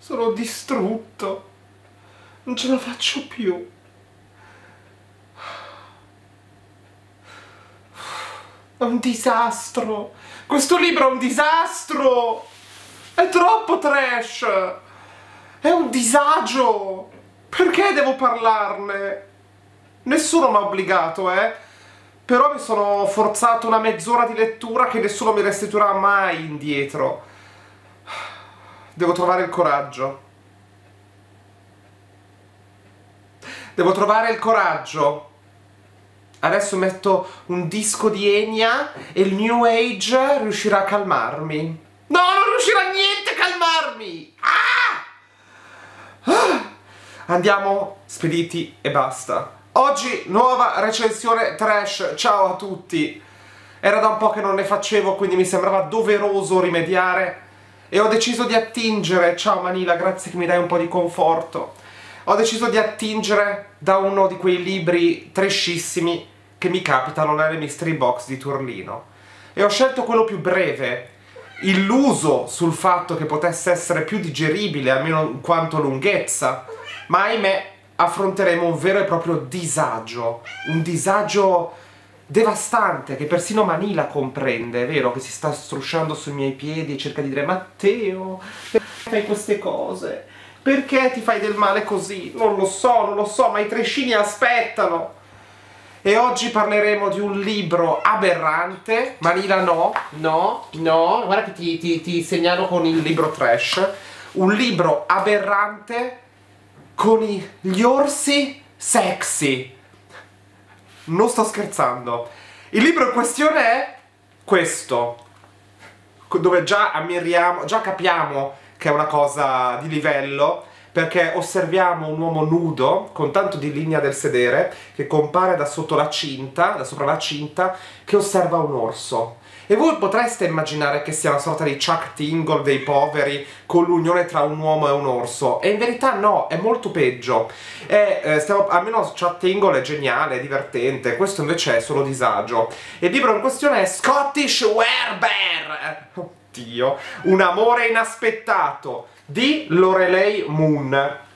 Sono distrutto. Non ce la faccio più. È un disastro. Questo libro è un disastro. È troppo trash. È un disagio. Perché devo parlarne? Nessuno mi ha obbligato, eh. Però mi sono forzato una mezz'ora di lettura che nessuno mi restituirà mai indietro. Devo trovare il coraggio. Devo trovare il coraggio. Adesso metto un disco di Enya e il New Age riuscirà a calmarmi. No, non riuscirà niente a calmarmi! Ah! Ah! Andiamo spediti e basta. Oggi nuova recensione trash. Ciao a tutti. Era da un po' che non ne facevo, quindi mi sembrava doveroso rimediare e ho deciso di attingere, ciao Manila, grazie che mi dai un po' di conforto, ho deciso di attingere da uno di quei libri trashissimi che mi capitano nelle mystery box di Turlino. E ho scelto quello più breve, illuso sul fatto che potesse essere più digeribile, almeno in quanto lunghezza, ma ahimè affronteremo un vero e proprio disagio, un disagio devastante che persino Manila comprende, è vero? Che si sta strusciando sui miei piedi e cerca di dire Matteo, perché fai queste cose? Perché ti fai del male così? Non lo so, non lo so, ma i trescini aspettano! E oggi parleremo di un libro aberrante. Manila no, no, no, guarda che ti, ti, ti segnalo con il libro trash. Un libro aberrante con gli orsi sexy non sto scherzando. Il libro in questione è questo, dove già ammiriamo, già capiamo che è una cosa di livello, perché osserviamo un uomo nudo, con tanto di linea del sedere, che compare da sotto la cinta, da sopra la cinta, che osserva un orso. E voi potreste immaginare che sia una sorta di Chuck Tingle dei poveri con l'unione tra un uomo e un orso. E in verità no, è molto peggio. E, eh, stiamo, almeno Chuck Tingle è geniale, è divertente, questo invece è solo disagio. E il libro in questione è Scottish Werbear! Oddio, un amore inaspettato di Lorelei Moon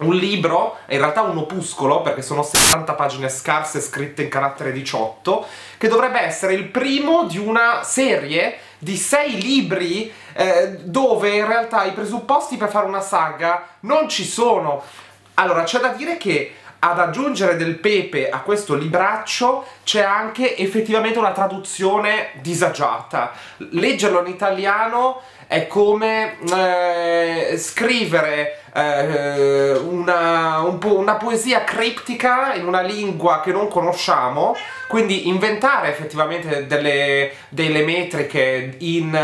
un libro, in realtà un opuscolo, perché sono 60 pagine scarse scritte in carattere 18, che dovrebbe essere il primo di una serie di sei libri eh, dove in realtà i presupposti per fare una saga non ci sono. Allora, c'è da dire che ad aggiungere del pepe a questo libraccio c'è anche effettivamente una traduzione disagiata. Leggerlo in italiano è come eh, scrivere eh, una, un una poesia criptica in una lingua che non conosciamo, quindi inventare effettivamente delle, delle metriche in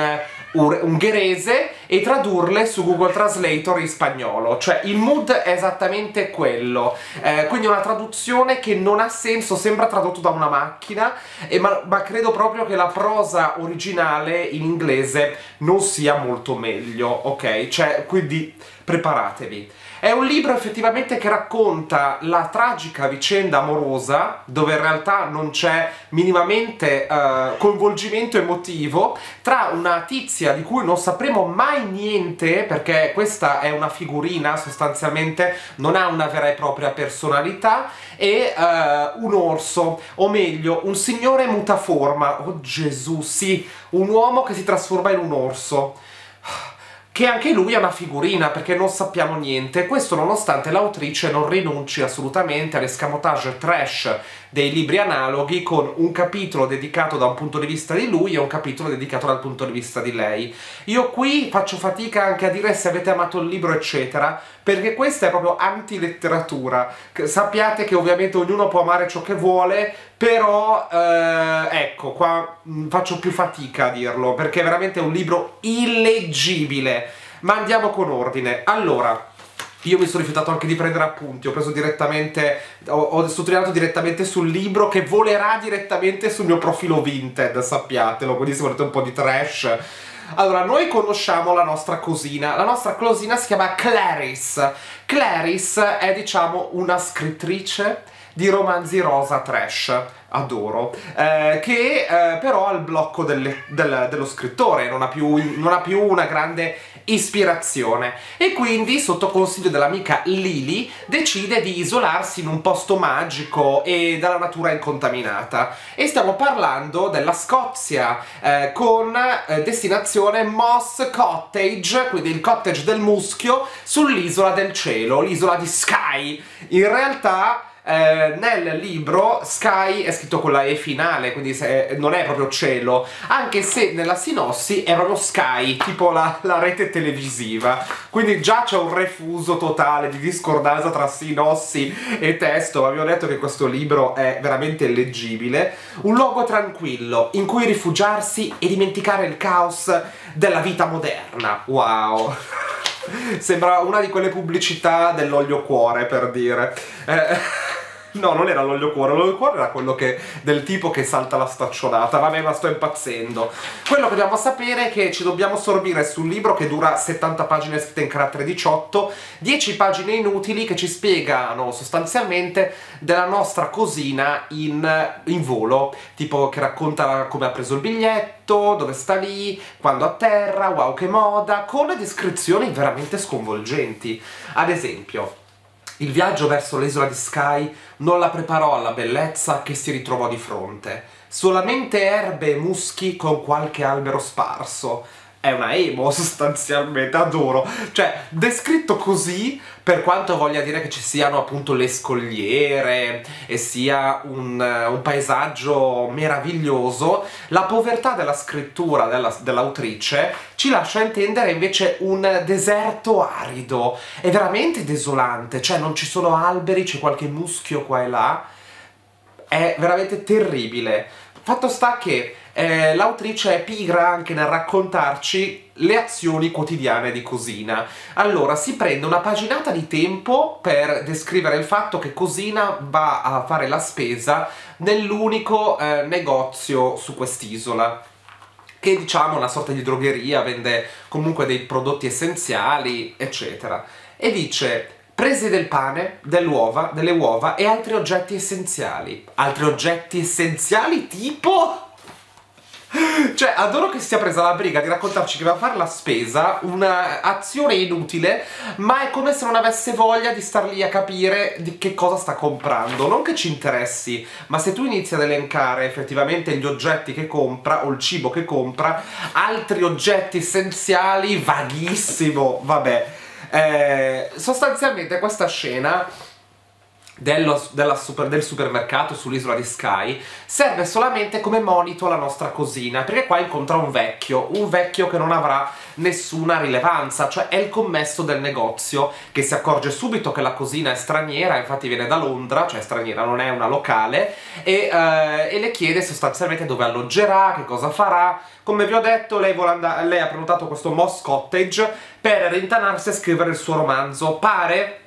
ungherese e tradurle su Google Translator in spagnolo, cioè il mood è esattamente quello, eh, quindi una traduzione che non ha senso, sembra tradotto da una macchina, e ma, ma credo proprio che la prosa originale in inglese non sia molto meglio, ok? Cioè, quindi preparatevi. È un libro effettivamente che racconta la tragica vicenda amorosa, dove in realtà non c'è minimamente uh, coinvolgimento emotivo, tra una tizia di cui non sapremo mai niente, perché questa è una figurina sostanzialmente, non ha una vera e propria personalità, e uh, un orso, o meglio, un signore mutaforma, oh Gesù, sì, un uomo che si trasforma in un orso. Che anche lui è una figurina perché non sappiamo niente, questo nonostante l'autrice non rinunci assolutamente all'escamotage trash dei libri analoghi con un capitolo dedicato da un punto di vista di lui e un capitolo dedicato dal punto di vista di lei. Io qui faccio fatica anche a dire se avete amato il libro eccetera, perché questa è proprio antiletteratura. Sappiate che ovviamente ognuno può amare ciò che vuole, però eh, ecco, qua mm, faccio più fatica a dirlo, perché è veramente un libro illeggibile. Ma andiamo con ordine. Allora, io mi sono rifiutato anche di prendere appunti, ho preso direttamente, ho, ho, sottolineato direttamente sul libro che volerà direttamente sul mio profilo Vinted, sappiatelo, quindi se volete un po' di trash. Allora, noi conosciamo la nostra cosina, la nostra cosina si chiama Clarice. Clarice è, diciamo, una scrittrice di romanzi rosa trash, adoro, eh, che eh, però ha il blocco del, del, dello scrittore, non ha, più, non ha più una grande ispirazione. E quindi sotto consiglio dell'amica Lily decide di isolarsi in un posto magico e dalla natura incontaminata. E stiamo parlando della Scozia eh, con eh, destinazione Moss Cottage quindi il cottage del muschio sull'isola del cielo l'isola di Sky in realtà eh, nel libro Sky è scritto con la E finale, quindi se, non è proprio cielo, anche se nella sinossi è proprio Sky, tipo la, la rete televisiva. Quindi già c'è un refuso totale di discordanza tra sinossi e testo, ma vi ho detto che questo libro è veramente leggibile. Un luogo tranquillo in cui rifugiarsi e dimenticare il caos della vita moderna. Wow! Sembra una di quelle pubblicità dell'olio cuore, per dire. Eh. No, non era l'olio cuore, l'olio cuore era quello che, del tipo che salta la staccionata, vabbè ma sto impazzendo. Quello che dobbiamo sapere è che ci dobbiamo sorbire sul libro che dura 70 pagine scritte in carattere 18, 10 pagine inutili che ci spiegano sostanzialmente della nostra cosina in, in volo, tipo che racconta come ha preso il biglietto, dove sta lì, quando atterra, wow che moda, con descrizioni veramente sconvolgenti. Ad esempio, il viaggio verso l'isola di Sky non la preparò alla bellezza che si ritrovò di fronte. Solamente erbe e muschi con qualche albero sparso è una emo sostanzialmente, adoro. Cioè, descritto così, per quanto voglia dire che ci siano appunto le scogliere e sia un, un paesaggio meraviglioso, la povertà della scrittura della, dell'autrice ci lascia intendere invece un deserto arido. È veramente desolante, cioè non ci sono alberi, c'è qualche muschio qua e là. È veramente terribile. Fatto sta che eh, l'autrice è pigra anche nel raccontarci le azioni quotidiane di Cosina. Allora, si prende una paginata di tempo per descrivere il fatto che Cosina va a fare la spesa nell'unico eh, negozio su quest'isola che diciamo è una sorta di drogheria, vende comunque dei prodotti essenziali, eccetera. E dice prese del pane, dell'uova, delle uova e altri oggetti essenziali. Altri oggetti essenziali tipo cioè, adoro che si sia presa la briga di raccontarci che va a fare la spesa, un'azione inutile, ma è come se non avesse voglia di star lì a capire di che cosa sta comprando. Non che ci interessi, ma se tu inizi ad elencare effettivamente gli oggetti che compra o il cibo che compra, altri oggetti essenziali, vaghissimo, vabbè. Eh, sostanzialmente questa scena dello, super, del supermercato sull'isola di Sky serve solamente come monito alla nostra cosina perché qua incontra un vecchio un vecchio che non avrà nessuna rilevanza cioè è il commesso del negozio che si accorge subito che la cosina è straniera infatti viene da Londra cioè straniera non è una locale e, eh, e le chiede sostanzialmente dove alloggerà che cosa farà. Come vi ho detto lei, lei ha prenotato questo Moss Cottage per rintanarsi a scrivere il suo romanzo. Pare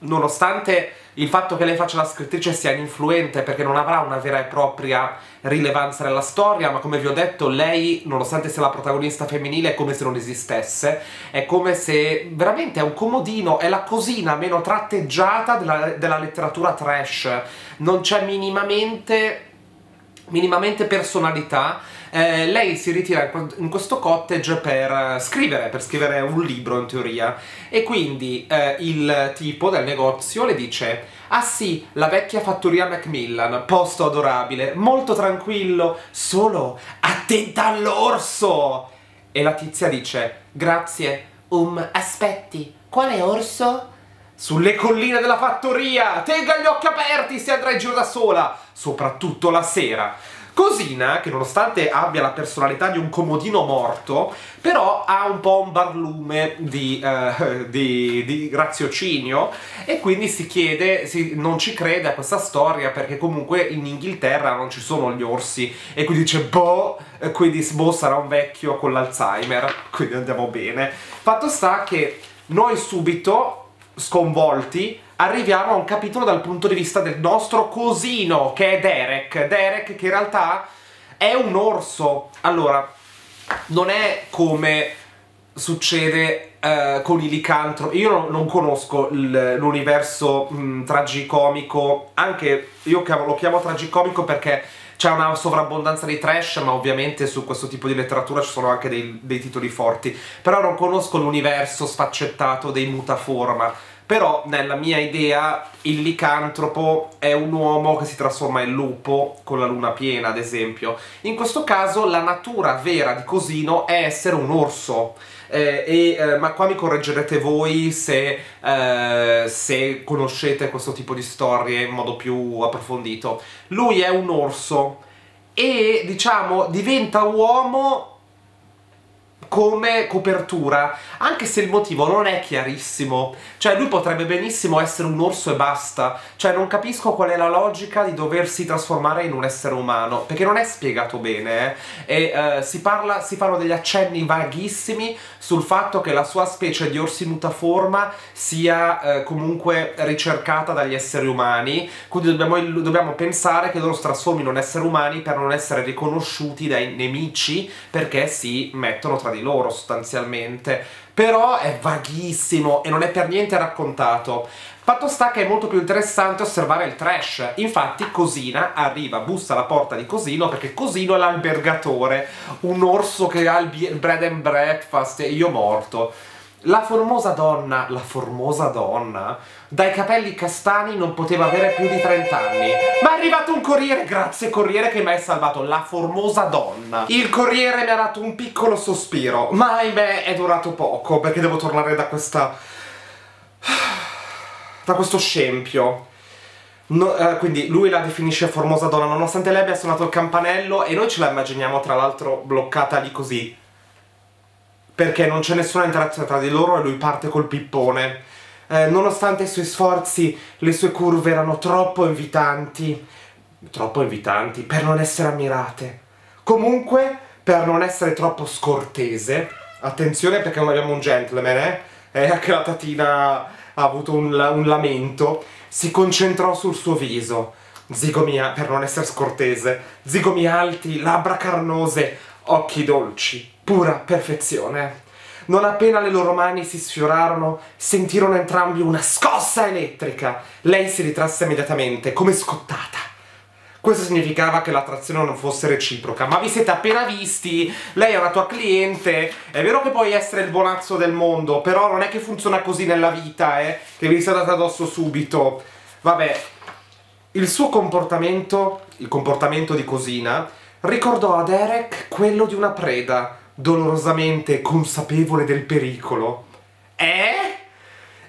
nonostante il fatto che lei faccia la scrittrice sia ininfluente perché non avrà una vera e propria rilevanza nella storia, ma come vi ho detto, lei, nonostante sia la protagonista femminile, è come se non esistesse, è come se veramente è un comodino, è la cosina meno tratteggiata della, della letteratura trash, non c'è minimamente minimamente personalità, eh, lei si ritira in questo cottage per scrivere, per scrivere un libro in teoria. E quindi eh, il tipo del negozio le dice Ah sì, la vecchia fattoria Macmillan, posto adorabile, molto tranquillo, solo attenta all'orso! E la tizia dice Grazie, um, aspetti, quale orso? Sulle colline della fattoria! Tenga gli occhi aperti se andrà in giro da sola! Soprattutto la sera! Cosina, che nonostante abbia la personalità di un comodino morto, però ha un po' un barlume di, uh, di, di raziocinio e quindi si chiede, si, non ci crede a questa storia perché comunque in Inghilterra non ci sono gli orsi e quindi dice boh, quindi boh sarà un vecchio con l'Alzheimer, quindi andiamo bene. Fatto sta che noi subito sconvolti, arriviamo a un capitolo dal punto di vista del nostro cosino, che è Derek. Derek che in realtà è un orso. Allora, non è come succede uh, con i licantropi. Io non, non conosco l'universo tragicomico, anche io lo chiamo tragicomico perché c'è una sovrabbondanza di trash, ma ovviamente su questo tipo di letteratura ci sono anche dei, dei titoli forti. Però non conosco l'universo sfaccettato dei mutaforma. Però nella mia idea il licantropo è un uomo che si trasforma in lupo con la luna piena, ad esempio. In questo caso la natura vera di Cosino è essere un orso. Eh, e, eh, ma qua mi correggerete voi se, eh, se conoscete questo tipo di storie in modo più approfondito. Lui è un orso e diciamo diventa uomo come copertura, anche se il motivo non è chiarissimo. Cioè, lui potrebbe benissimo essere un orso e basta. Cioè, non capisco qual è la logica di doversi trasformare in un essere umano, perché non è spiegato bene, eh? E uh, si, parla, si fanno degli accenni vaghissimi sul fatto che la sua specie di orsi mutaforma sia uh, comunque ricercata dagli esseri umani, quindi dobbiamo, dobbiamo pensare che loro si trasformino in esseri umani per non essere riconosciuti dai nemici, perché si mettono tra di loro sostanzialmente, però è vaghissimo e non è per niente raccontato. Fatto sta che è molto più interessante osservare il trash. Infatti Cosina arriva, bussa alla porta di Cosino perché Cosino è l'albergatore, un orso che ha il bread and breakfast e io morto. La formosa donna, la formosa donna, dai capelli castani non poteva avere più di 30 anni. Ma è arrivato un corriere, grazie corriere che mi hai salvato, la formosa donna. Il corriere mi ha dato un piccolo sospiro, ma ahimè è durato poco, perché devo tornare da questa... da questo scempio. No, eh, quindi lui la definisce formosa donna, nonostante lei abbia suonato il campanello e noi ce la immaginiamo tra l'altro bloccata lì così perché non c'è nessuna interazione tra di loro e lui parte col pippone. Eh, nonostante i suoi sforzi, le sue curve erano troppo invitanti, troppo invitanti per non essere ammirate. Comunque, per non essere troppo scortese, attenzione perché non abbiamo un gentleman, eh? E anche la tatina ha avuto un, un lamento, si concentrò sul suo viso. Zigomi, per non essere scortese, zigomi alti, labbra carnose, occhi dolci, pura perfezione. Non appena le loro mani si sfiorarono, sentirono entrambi una scossa elettrica. Lei si ritrasse immediatamente, come scottata. Questo significava che l'attrazione non fosse reciproca. Ma vi siete appena visti, lei è una tua cliente, è vero che puoi essere il bonazzo del mondo, però non è che funziona così nella vita, eh, che vi sia data addosso subito. Vabbè, il suo comportamento, il comportamento di Cosina, ricordò a Derek quello di una preda, dolorosamente consapevole del pericolo. Eh?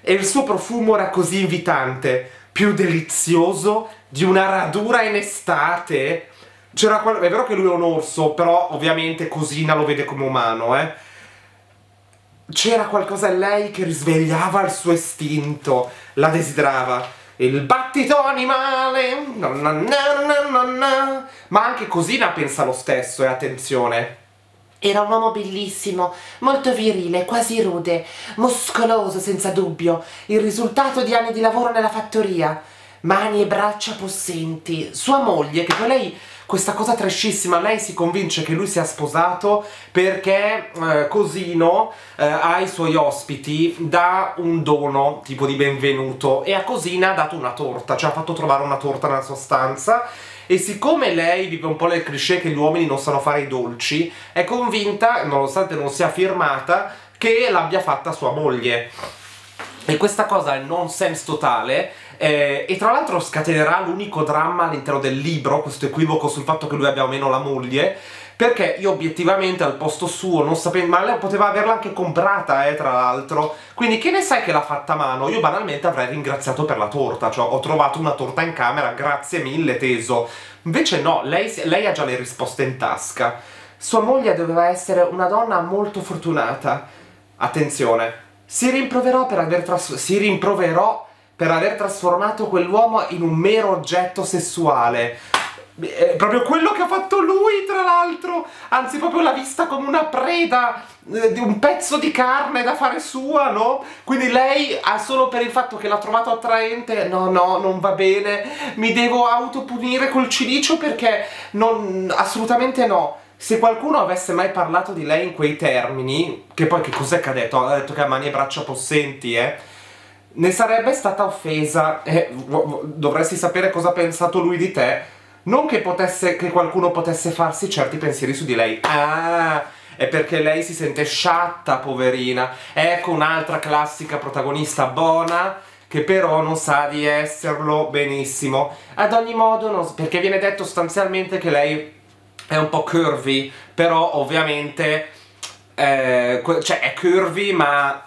E il suo profumo era così invitante, più delizioso di una radura in estate. C'era qual- è vero che lui è un orso, però ovviamente Cosina lo vede come umano, eh? C'era qualcosa in lei che risvegliava il suo istinto, la desiderava il battito animale, no, no, no, ma anche Cosina pensa lo stesso, e attenzione. Era un uomo bellissimo, molto virile, quasi rude, muscoloso senza dubbio, il risultato di anni di lavoro nella fattoria. Mani e braccia possenti. Sua moglie, che poi lei questa cosa trashissima, lei si convince che lui sia sposato perché eh, Cosino eh, ai suoi ospiti dà un dono tipo di benvenuto e a Cosina ha dato una torta, cioè ha fatto trovare una torta nella sua stanza e siccome lei vive un po' nel cliché che gli uomini non sanno fare i dolci, è convinta, nonostante non sia firmata, che l'abbia fatta sua moglie. E questa cosa è nonsense totale eh, e tra l'altro scatenerà l'unico dramma all'interno del libro, questo equivoco sul fatto che lui abbia o meno la moglie, perché io obiettivamente al posto suo, non sapendo, ma lei poteva averla anche comprata, eh, tra l'altro, quindi che ne sai che l'ha fatta a mano? Io banalmente avrei ringraziato per la torta, cioè ho trovato una torta in camera, grazie mille teso. Invece no, lei, lei ha già le risposte in tasca. Sua moglie doveva essere una donna molto fortunata. Attenzione, si rimproverò per aver, si rimproverò per aver trasformato quell'uomo in un mero oggetto sessuale. È proprio quello che ha fatto lui, tra l'altro. Anzi, proprio l'ha vista come una preda eh, di un pezzo di carne da fare sua, no? Quindi lei ha solo per il fatto che l'ha trovato attraente, no, no, non va bene, mi devo autopunire col cilicio perché non, assolutamente no se qualcuno avesse mai parlato di lei in quei termini, che poi che cos'è che ha detto? Ha detto che ha mani e braccia possenti, eh? Ne sarebbe stata offesa. Eh, dovresti sapere cosa ha pensato lui di te. Non che, potesse, che qualcuno potesse farsi certi pensieri su di lei. Ah, è perché lei si sente sciatta, poverina. Ecco un'altra classica protagonista buona che però non sa di esserlo benissimo. Ad ogni modo, non, perché viene detto sostanzialmente che lei è un po' curvy, però ovviamente eh, cioè è curvy ma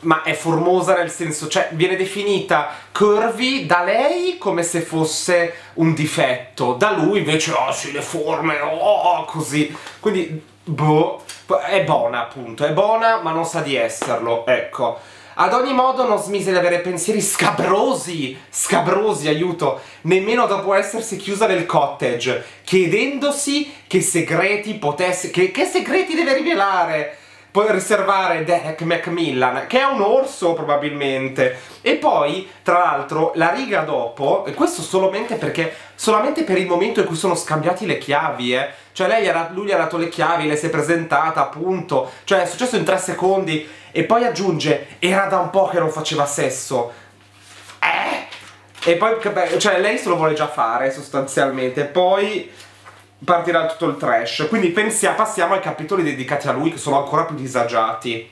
ma è formosa nel senso, cioè viene definita curvy da lei come se fosse un difetto, da lui invece, oh sì, le forme, oh, così. Quindi, boh, è buona appunto, è buona ma non sa di esserlo, ecco. Ad ogni modo non smise di avere pensieri scabrosi, scabrosi, aiuto, nemmeno dopo essersi chiusa nel cottage, chiedendosi che segreti potesse, che, che segreti deve rivelare puoi riservare Derek Macmillan, che è un orso probabilmente. E poi, tra l'altro, la riga dopo, e questo solamente perché, solamente per il momento in cui sono scambiati le chiavi, eh. Cioè lei era, lui gli ha dato le chiavi, lei si è presentata, appunto. Cioè è successo in tre secondi. E poi aggiunge, era da un po' che non faceva sesso. Eh? E poi, cioè lei se lo vuole già fare, sostanzialmente. Poi partirà tutto il trash. Quindi pensiamo, passiamo ai capitoli dedicati a lui che sono ancora più disagiati.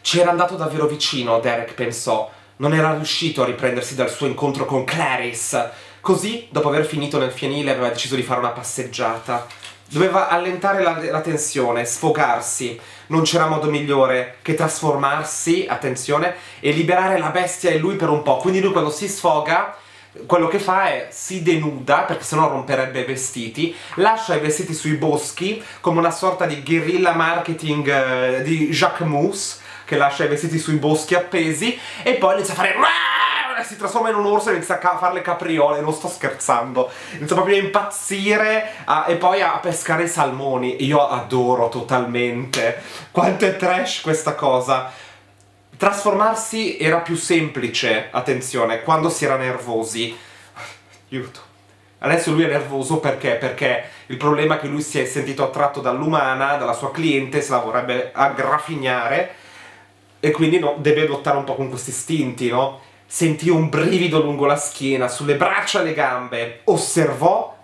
Ci era andato davvero vicino, Derek pensò. Non era riuscito a riprendersi dal suo incontro con Clarice. Così, dopo aver finito nel fienile, aveva deciso di fare una passeggiata. Doveva allentare la, la tensione, sfogarsi. Non c'era modo migliore che trasformarsi, attenzione, e liberare la bestia in lui per un po'. Quindi lui quando si sfoga quello che fa è si denuda, perché sennò romperebbe i vestiti, lascia i vestiti sui boschi come una sorta di guerrilla marketing eh, di Jacques Mousse, che lascia i vestiti sui boschi appesi, e poi inizia a fare si trasforma in un orso e inizia a fare le capriole, non sto scherzando. Inizia proprio a impazzire a, e poi a pescare i salmoni. Io adoro totalmente. Quanto è trash questa cosa. Trasformarsi era più semplice, attenzione, quando si era nervosi. Aiuto. Adesso lui è nervoso perché? Perché il problema è che lui si è sentito attratto dall'umana, dalla sua cliente, se la vorrebbe aggrafignare e quindi no, deve adottare un po' con questi istinti, no? Sentì un brivido lungo la schiena, sulle braccia e le gambe, osservò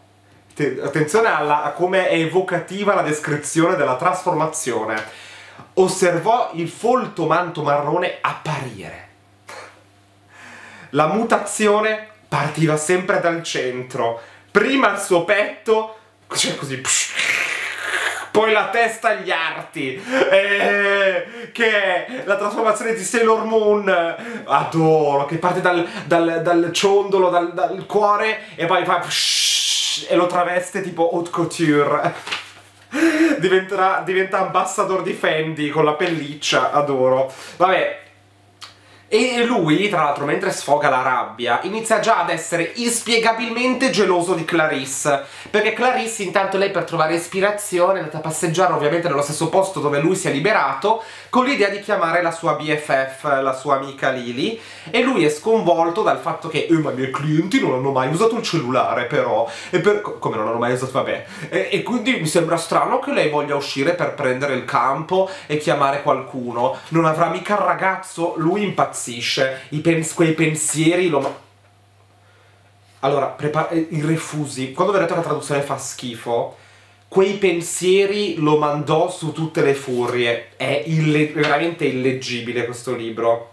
attenzione alla, a come è evocativa la descrizione della trasformazione osservò il folto manto marrone apparire. La mutazione partiva sempre dal centro, prima il suo petto, cioè così, poi la testa agli arti, eh, che è la trasformazione di Sailor Moon, adoro, che parte dal, dal, dal ciondolo, dal, dal, cuore e poi fa e lo traveste tipo haute couture. Diventerà, diventa ambassador di Fendi con la pelliccia, adoro. Vabbè, e lui, tra l'altro, mentre sfoga la rabbia, inizia già ad essere inspiegabilmente geloso di Clarisse. Perché Clarisse, intanto lei per trovare ispirazione, è andata a passeggiare ovviamente nello stesso posto dove lui si è liberato, con l'idea di chiamare la sua BFF, la sua amica Lily. E lui è sconvolto dal fatto che, eh, ma i miei clienti non hanno mai usato il cellulare, però. E per... come non hanno mai usato, vabbè. E, e quindi mi sembra strano che lei voglia uscire per prendere il campo e chiamare qualcuno. Non avrà mica il ragazzo, lui impazzisce impazzisce, pens quei pensieri lo... Allora, i refusi, quando che la traduzione fa schifo, quei pensieri lo mandò su tutte le furie. È ille veramente illeggibile questo libro.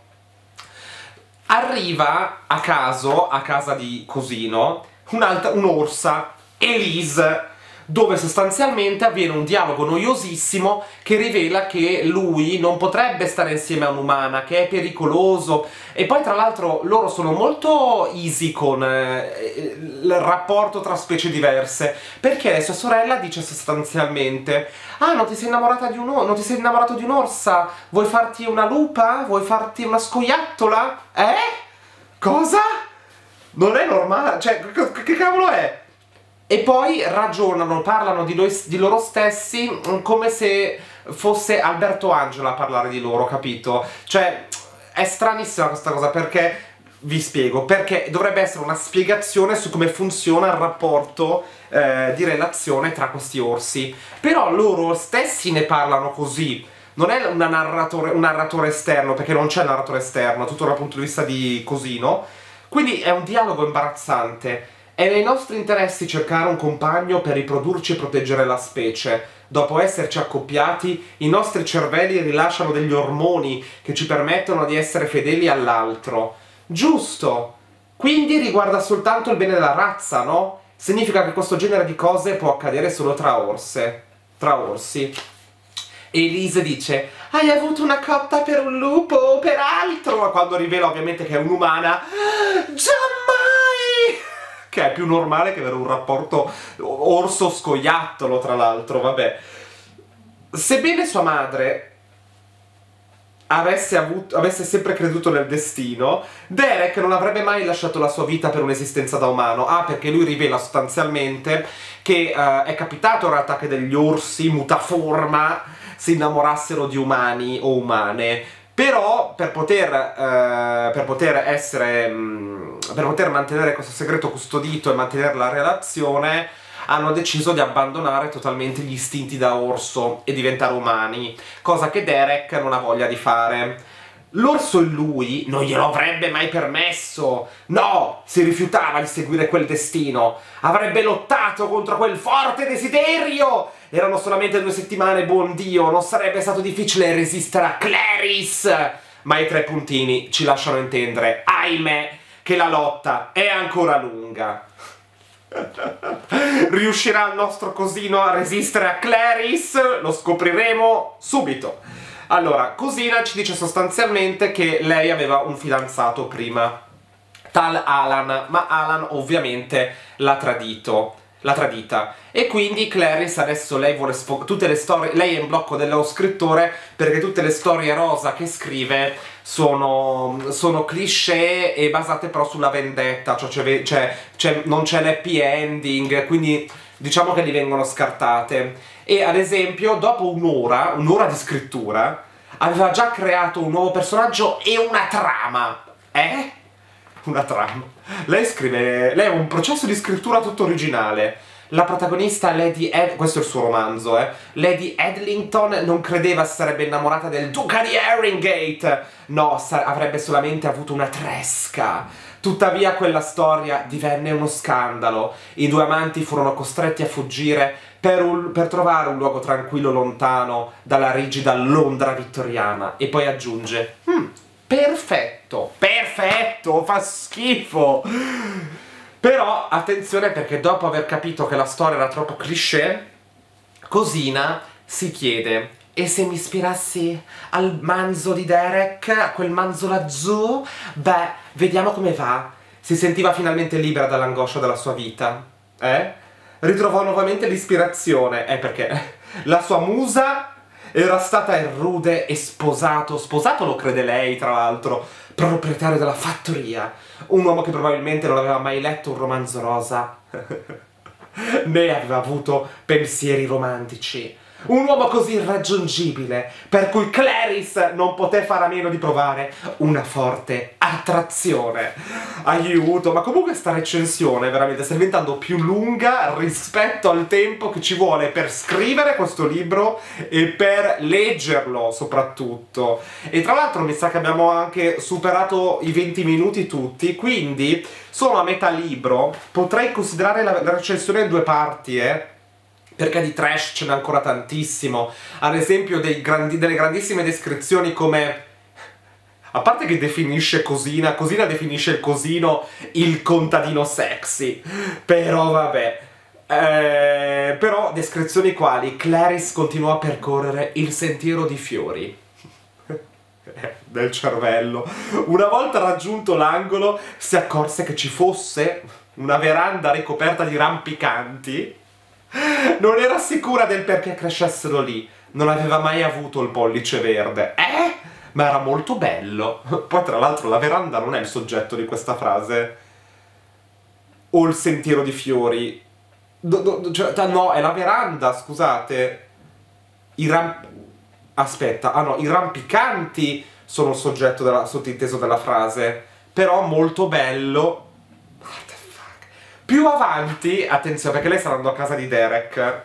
Arriva a caso, a casa di Cosino, un'orsa, Elise, dove sostanzialmente avviene un dialogo noiosissimo che rivela che lui non potrebbe stare insieme a un'umana, che è pericoloso e poi tra l'altro loro sono molto easy con eh, il rapporto tra specie diverse perché sua sorella dice sostanzialmente ah non ti sei innamorata di un non ti sei innamorato di un'orsa vuoi farti una lupa? vuoi farti una scoiattola? eh? cosa? non è normale cioè che cavolo è? E poi ragionano, parlano di, lo, di, loro stessi mm, come se fosse Alberto Angela a parlare di loro, capito? Cioè, è stranissima questa cosa perché, vi spiego, perché dovrebbe essere una spiegazione su come funziona il rapporto eh, di relazione tra questi orsi. Però loro stessi ne parlano così. Non è narratore, un narratore esterno, perché non c'è narratore esterno, tutto dal punto di vista di Cosino. Quindi è un dialogo imbarazzante È nei nostri interessi cercare un compagno per riprodurci e proteggere la specie. Dopo esserci accoppiati, i nostri cervelli rilasciano degli ormoni che ci permettono di essere fedeli all'altro. Giusto! Quindi riguarda soltanto il bene della razza, no? Significa che questo genere di cose può accadere solo tra orse. Tra orsi. Elise dice hai avuto una cotta per un lupo o per altro quando rivela ovviamente che è un'umana giammai che è più normale che avere un rapporto orso scoiattolo tra l'altro vabbè sebbene sua madre avesse, avuto, avesse sempre creduto nel destino, Derek non avrebbe mai lasciato la sua vita per un'esistenza da umano. Ah, perché lui rivela sostanzialmente che uh, è capitato in realtà che degli orsi mutaforma si innamorassero di umani o umane. Però per poter, uh, per poter essere. Um, per poter mantenere questo segreto custodito e mantenere la relazione hanno deciso di abbandonare totalmente gli istinti da orso e diventare umani, cosa che Derek non ha voglia di fare. L'orso in lui non glielo avrebbe mai permesso. No, si rifiutava di seguire quel destino. Avrebbe lottato contro quel forte desiderio. Erano solamente due settimane, buon Dio, non sarebbe stato difficile resistere a Clarice. Ma i tre puntini ci lasciano intendere, ahimè, che la lotta è ancora lunga. Riuscirà il nostro cosino a resistere a Clarice? Lo scopriremo subito. Allora, Cosina ci dice sostanzialmente che lei aveva un fidanzato prima, tal Alan, ma Alan ovviamente l'ha tradito l'ha tradita. E quindi Clarice adesso lei vuole tutte le storie lei è in blocco dello scrittore perché tutte le storie rosa che scrive sono, sono cliché e basate però sulla vendetta, cioè, cioè, cioè non c'è l'happy ending, quindi diciamo che li vengono scartate. E ad esempio, dopo un'ora, un'ora di scrittura, aveva già creato un nuovo personaggio e una trama. Eh? Una trama. Lei scrive... Lei ha un processo di scrittura tutto originale la protagonista Lady Ed... questo è il suo romanzo, eh. Lady Edlington non credeva si sarebbe innamorata del duca di Haringate. No, avrebbe solamente avuto una tresca. Tuttavia quella storia divenne uno scandalo. I due amanti furono costretti a fuggire per, un, per, trovare un luogo tranquillo lontano dalla rigida Londra vittoriana. E poi aggiunge, hmm, perfetto, perfetto, fa schifo. Però attenzione perché dopo aver capito che la storia era troppo cliché, Cosina si chiede e se mi ispirassi al manzo di Derek, a quel manzo laggiù, beh, vediamo come va. Si sentiva finalmente libera dall'angoscia della sua vita. Eh? Ritrovò nuovamente l'ispirazione, eh perché la sua musa era stata il rude e sposato, sposato lo crede lei tra l'altro, proprietario della fattoria, un uomo che probabilmente non aveva mai letto un romanzo rosa, né aveva avuto pensieri romantici. Un uomo così irraggiungibile, per cui Clarice non poté fare a meno di provare una forte attrazione. Aiuto, ma comunque sta recensione veramente sta diventando più lunga rispetto al tempo che ci vuole per scrivere questo libro e per leggerlo soprattutto. E tra l'altro mi sa che abbiamo anche superato i 20 minuti tutti, quindi sono a metà libro, potrei considerare la, recensione in due parti, eh perché di trash ce n'è ancora tantissimo. Ad esempio grandi, delle grandissime descrizioni come... A parte che definisce Cosina, Cosina definisce il Cosino il contadino sexy. Però vabbè. Eh, però descrizioni quali Clarice continuò a percorrere il sentiero di fiori del cervello. Una volta raggiunto l'angolo si accorse che ci fosse una veranda ricoperta di rampicanti non era sicura del perché crescessero lì. Non aveva mai avuto il pollice verde. Eh? Ma era molto bello. Poi tra l'altro la veranda non è il soggetto di questa frase. O il sentiero di fiori. Do, do, cioè, no, è la veranda, scusate. I ramp... Aspetta, ah no, i rampicanti sono il soggetto della, sottinteso della frase. Però molto bello più avanti, attenzione perché lei sta andando a casa di Derek,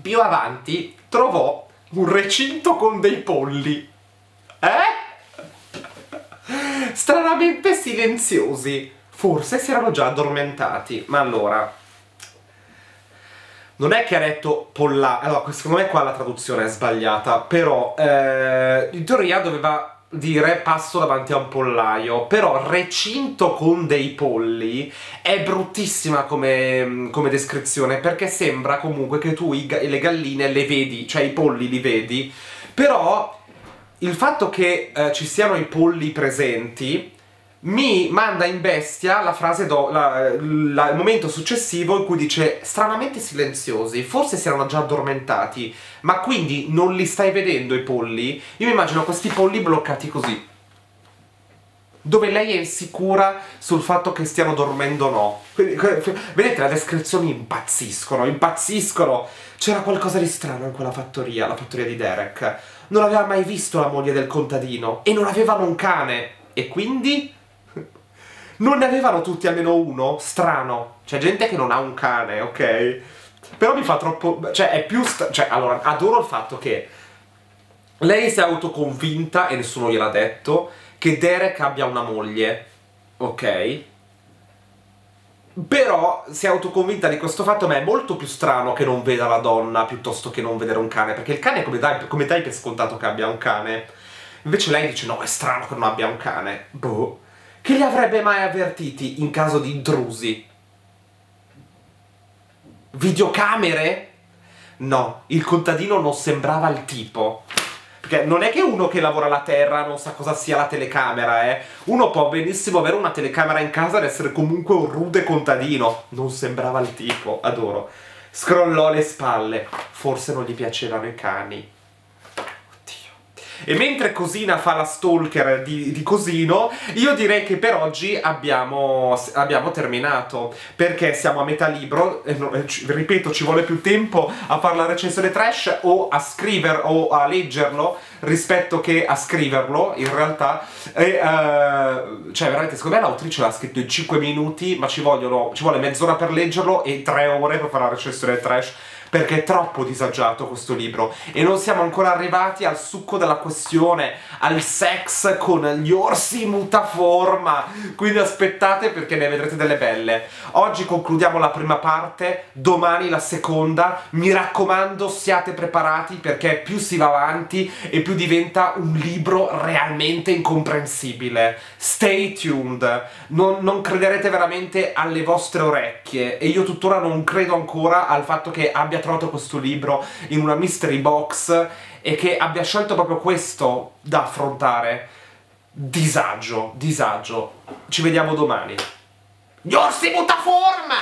più avanti trovò un recinto con dei polli. Eh? Stranamente silenziosi. Forse si erano già addormentati, ma allora... Non è che ha detto polla... Allora, secondo me qua la traduzione è sbagliata, però eh, in teoria doveva dire passo davanti a un pollaio, però recinto con dei polli è bruttissima come, come descrizione perché sembra comunque che tu i, le galline le vedi, cioè i polli li vedi, però il fatto che eh, ci siano i polli presenti mi manda in bestia la frase, do, la, la, il momento successivo in cui dice stranamente silenziosi, forse si erano già addormentati, ma quindi non li stai vedendo i polli? Io mi immagino questi polli bloccati così. Dove lei è insicura sul fatto che stiano dormendo o no. Vedete, le descrizioni impazziscono, impazziscono. C'era qualcosa di strano in quella fattoria, la fattoria di Derek. Non aveva mai visto la moglie del contadino e non avevano un cane. E quindi non ne avevano tutti almeno uno? Strano. C'è gente che non ha un cane, ok? Però mi fa troppo... Cioè, è più... Cioè, allora, adoro il fatto che lei si è autoconvinta, e nessuno gliel'ha detto, che Derek abbia una moglie, ok? Però si è autoconvinta di questo fatto, ma è molto più strano che non veda la donna piuttosto che non vedere un cane, perché il cane come dai, come dai per scontato che abbia un cane? Invece lei dice no, è strano che non abbia un cane. Boh. Chi li avrebbe mai avvertiti in caso di intrusi? Videocamere? No, il contadino non sembrava il tipo. Perché non è che uno che lavora la terra non sa cosa sia la telecamera, eh. Uno può benissimo avere una telecamera in casa ed essere comunque un rude contadino. Non sembrava il tipo, adoro. Scrollò le spalle. Forse non gli piacevano i cani. E mentre Cosina fa la stalker di, di Cosino, io direi che per oggi abbiamo, abbiamo terminato, perché siamo a metà libro, eh, no, eh, ripeto, ci vuole più tempo a fare la recensione trash o a scriverlo o a leggerlo rispetto che a scriverlo, in realtà. E, uh, cioè, veramente, secondo me l'autrice l'ha scritto in 5 minuti, ma ci, vogliono, ci vuole mezz'ora per leggerlo e 3 ore per fare la recensione trash perché è troppo disagiato questo libro. E non siamo ancora arrivati al succo della questione, al sex con gli orsi mutaforma, quindi aspettate perché ne vedrete delle belle. Oggi concludiamo la prima parte, domani la seconda, mi raccomando siate preparati perché più si va avanti e più diventa un libro realmente incomprensibile. Stay tuned, non, non crederete veramente alle vostre orecchie. E io tuttora non credo ancora al fatto che abbia abbia trovato questo libro in una mystery box e che abbia scelto proprio questo da affrontare. Disagio, disagio. Ci vediamo domani. Gli orsi mutaforma!